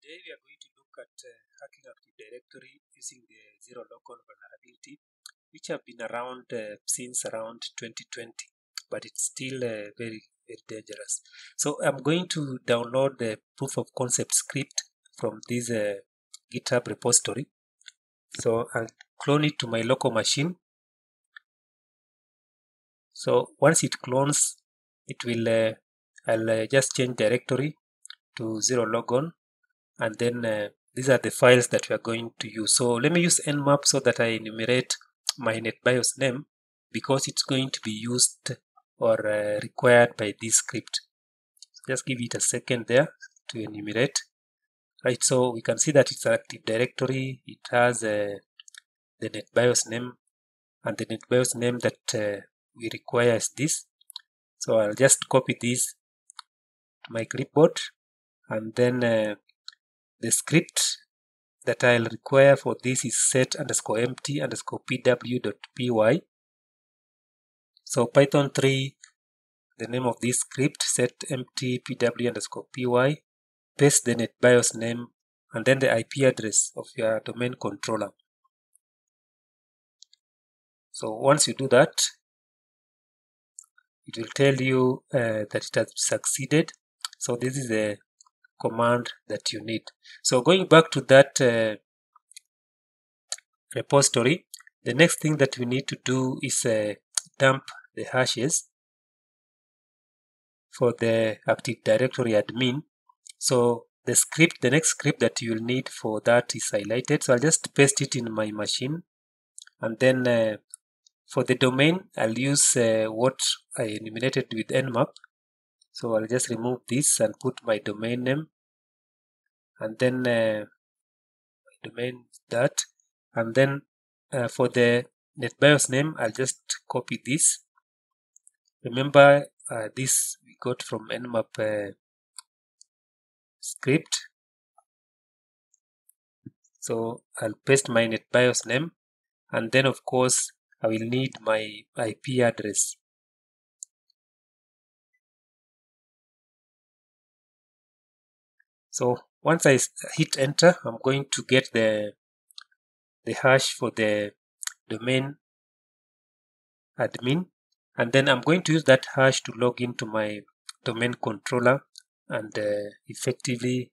Today we are going to look at uh, hacking Active Directory using the zero logon vulnerability, which have been around uh, since around 2020, but it's still uh, very very dangerous. So I'm going to download the proof of concept script from this uh, GitHub repository. So I'll clone it to my local machine. So once it clones, it will uh, I'll uh, just change directory to zero logon and then uh, these are the files that we are going to use. So let me use nmap so that I enumerate my NetBIOS name because it's going to be used or uh, required by this script. So just give it a second there to enumerate. Right, so we can see that it's an Active Directory. It has uh, the NetBIOS name and the NetBIOS name that uh, we require is this. So I'll just copy this to my clipboard and then uh, the script that I'll require for this is set underscore empty underscore pw.py. So Python 3, the name of this script, set empty pw underscore py, paste the NetBIOS name and then the IP address of your domain controller. So once you do that, it will tell you uh, that it has succeeded. So this is the command that you need. So going back to that uh, repository, the next thing that we need to do is uh, dump the hashes for the Active Directory admin. So the script, the next script that you'll need for that is highlighted. So I'll just paste it in my machine. And then uh, for the domain, I'll use uh, what I enumerated with nmap. So I'll just remove this and put my domain name and then uh, domain that. And then uh, for the NetBIOS name I'll just copy this. Remember uh, this we got from nmap uh, script. So I'll paste my NetBIOS name. And then of course I will need my IP address So once I hit enter, I'm going to get the the hash for the domain admin and then I'm going to use that hash to log into my domain controller and uh, effectively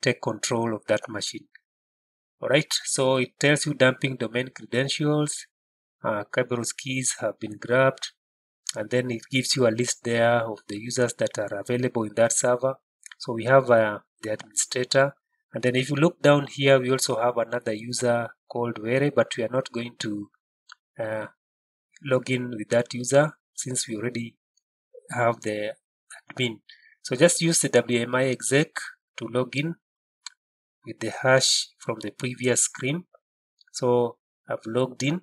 take control of that machine. Alright, so it tells you dumping domain credentials, uh, Kerberos keys have been grabbed, and then it gives you a list there of the users that are available in that server. So we have uh, the administrator. And then if you look down here, we also have another user called Were, but we are not going to uh, log in with that user since we already have the admin. So just use the WMI exec to log in with the hash from the previous screen. So I've logged in.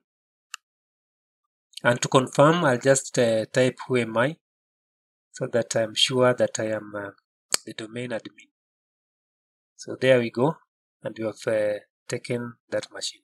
And to confirm, I'll just uh, type who am I so that I'm sure that I am uh, the domain admin. So there we go, and we have uh, taken that machine.